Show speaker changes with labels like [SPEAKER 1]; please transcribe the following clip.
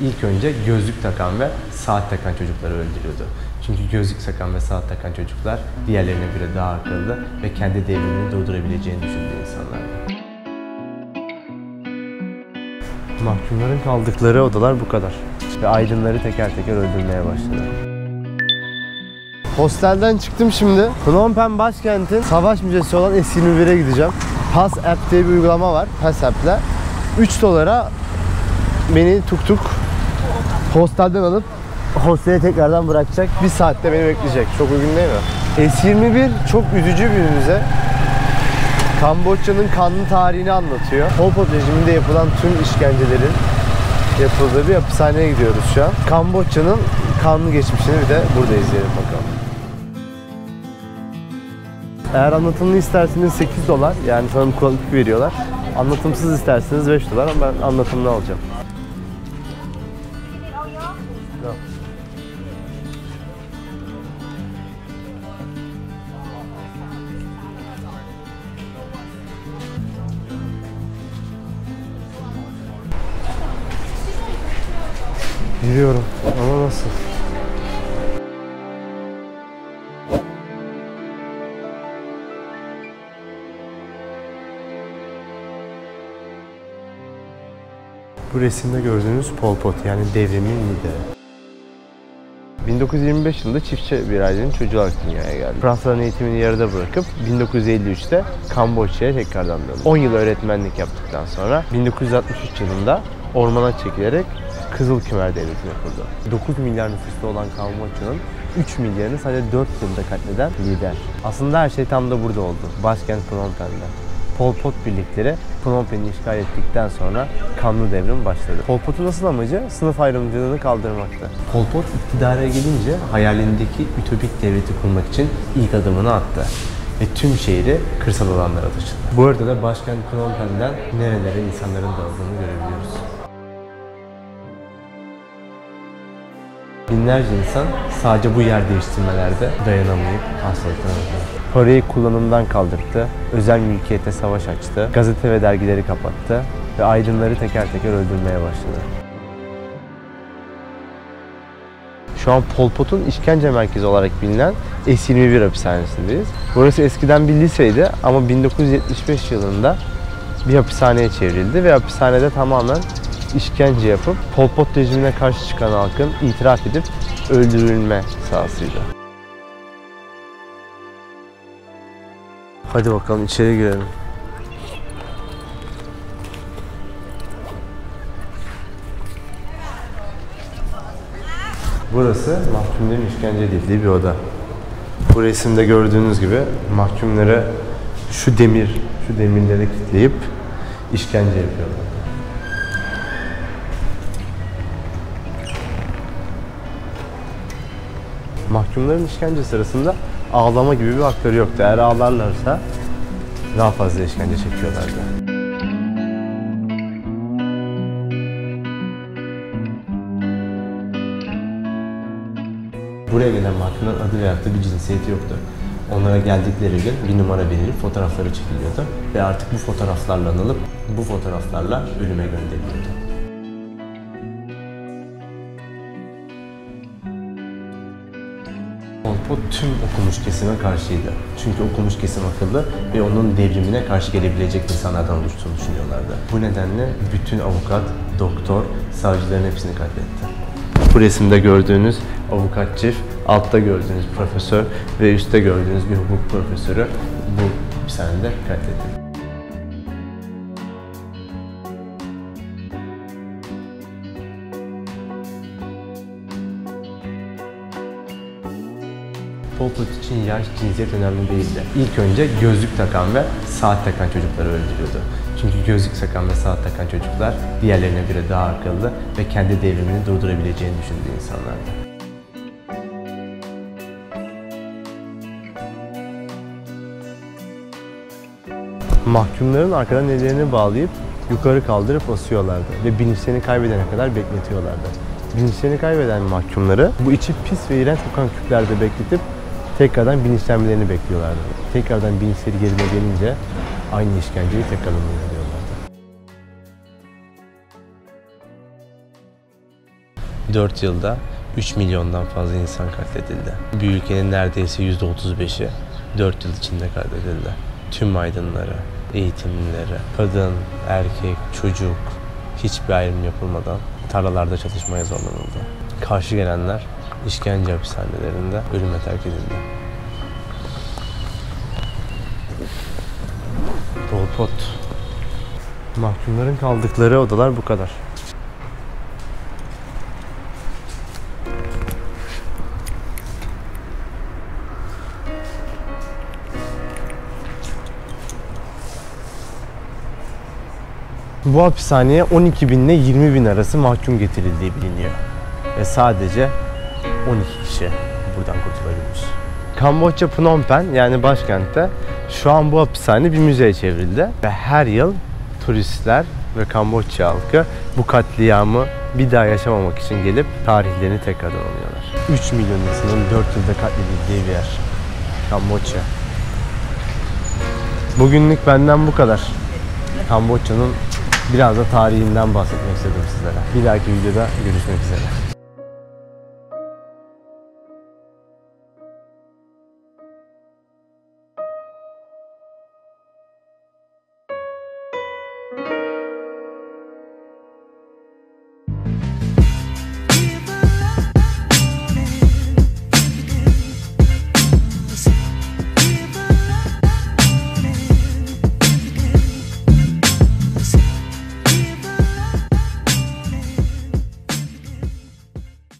[SPEAKER 1] İlk önce gözlük takan ve saat takan çocukları öldürüyordu. Çünkü gözlük takan ve saat takan çocuklar diğerlerine göre daha akıllı ve kendi devrimini durdurabileceğini düşündüğü insanlardı. Mahkumların kaldıkları odalar bu kadar. Ve aydınları teker teker öldürmeye başladı. Hostelden çıktım şimdi. Phnom Penh başkentin savaş müzesi olan S21'e gideceğim. Pass App diye bir uygulama var. Pass App'le. 3 dolara beni tuk tuk hostelden alıp hostele tekrardan bırakacak. Bir saatte beni bekleyecek. Çok uygun değil mi? S21 çok üzücü bir müze. Kamboçya'nın kanlı tarihini anlatıyor. Pol Pot rejiminde yapılan tüm işkencelerin yapıldığı bir hapishaneye gidiyoruz şu an. Kamboçya'nın kanlı geçmişini bir de burada izleyelim bakalım. Eğer anlatımlı isterseniz 8 dolar yani sanırım kulaklık veriyorlar. Anlatımsız isterseniz 5 dolar ama ben anlatımlı alacağım. Yürüyorum ama nasıl? Bu resimde gördüğünüz Pol Pot yani devrimin lideri. 1925 yılında çiftçi bir ailenin çocuğu olarak dünyaya geldi. Fransa'nın eğitimini yarıda bırakıp 1953'te Kamboçya'ya tekrardan döndü. 10 yıl öğretmenlik yaptıktan sonra 1963 yılında ormana çekilerek Kızıl Kümer Devleti'ni kurdu. 9 milyar nüfuslu olan Kamboçya'nın 3 milyarını sadece 4 yılda katleden lider. Aslında her şey tam da burada oldu. Başkent Phnom Penh'de. Pol Pot birlikleri Phnom Penh'i işgal ettikten sonra kanlı devrim başladı. Pol Pot'un asıl amacı sınıf ayrımcılığını kaldırmaktı. Pol Pot iktidara gelince hayalindeki ütopik devleti kurmak için ilk adımını attı ve tüm şehri kırsal alanlara taşıdı. Bu arada da başkent Phnom Penh'den nerelere insanların dağıldığını görebiliyoruz. Binlerce insan sadece bu yer değiştirmelerde dayanamayıp hastalıktan öldü. Parayı kullanımdan kaldırdı, özel mülkiyete savaş açtı, gazete ve dergileri kapattı ve aydınları teker teker öldürmeye başladı. Şu an Pol Pot'un işkence merkezi olarak bilinen S21 hapishanesindeyiz. Burası eskiden bir liseydi ama 1975 yılında bir hapishaneye çevrildi ve hapishanede tamamen işkence yapıp Pol Pot rejimine karşı çıkan halkın itiraf edip öldürülme sahasıydı. Hadi bakalım içeri girelim. Burası mahkumların işkence edildiği bir oda. Bu resimde gördüğünüz gibi mahkumları şu demir, şu demirlere kilitleyip işkence yapıyorlar. Mahkumların işkence sırasında ağlama gibi bir hakları yoktu. Eğer ağlarlarsa daha fazla işkence çekiyorlardı. Buraya gelen mahkumların adı veyahut da bir cinsiyeti yoktu. Onlara geldikleri gün bir numara verilip fotoğrafları çekiliyordu. Ve artık bu fotoğraflarla anılıp bu fotoğraflarla ölüme gönderiliyordu. Pol Pot tüm okumuş kesime karşıydı. Çünkü okumuş kesim akıllı ve onun devrimine karşı gelebilecek insanlardan oluştuğunu düşünüyorlardı. Bu nedenle bütün avukat, doktor, savcıların hepsini katletti. Bu resimde gördüğünüz avukat çift, altta gördüğünüz profesör ve üstte gördüğünüz bir hukuk profesörü bu hapishanede katledildi. Pol Pot için yaş, cinsiyet önemli değildi. İlk önce gözlük takan ve saat takan çocukları öldürüyordu. Çünkü gözlük takan ve saat takan çocuklar diğerlerine göre daha akıllı ve kendi devrimini durdurabileceğini düşündüğü insanlardı. Mahkumların arkadan ellerini bağlayıp yukarı kaldırıp asıyorlardı ve bilinçlerini kaybedene kadar bekletiyorlardı. Bilinçlerini kaybeden mahkumları bu içi pis ve iğrenç kokan küplerde bekletip tekrardan bilinçlenmelerini bekliyorlardı. Tekrardan bilinçleri yerine gelince aynı işkenceyi tekrardan uyguluyorlardı. 4 yılda 3 milyondan fazla insan katledildi. Bir ülkenin neredeyse %35'i 4 yıl içinde katledildi. Tüm aydınları, eğitimlileri, kadın, erkek, çocuk hiçbir ayrım yapılmadan tarlalarda çalışmaya zorlanıldı. Karşı gelenler işkence hapishanelerinde ölüme terk edildi. Pol Pot. Mahkumların kaldıkları odalar bu kadar. Bu hapishaneye 12 bin ile 20 bin arası mahkum getirildiği biliniyor. Ve sadece 12 kişi buradan kurtulabilmiş. Kamboçya Phnom Penh yani başkentte şu an bu hapishane bir müzeye çevrildi. Ve her yıl turistler ve Kamboçya halkı bu katliamı bir daha yaşamamak için gelip tarihlerini tekrardan anıyorlar. 3 milyon insanın 4 yılda katledildiği bir yer. Kamboçya. Bugünlük benden bu kadar. Kamboçya'nın biraz da tarihinden bahsetmek istedim sizlere. Bir dahaki videoda görüşmek üzere.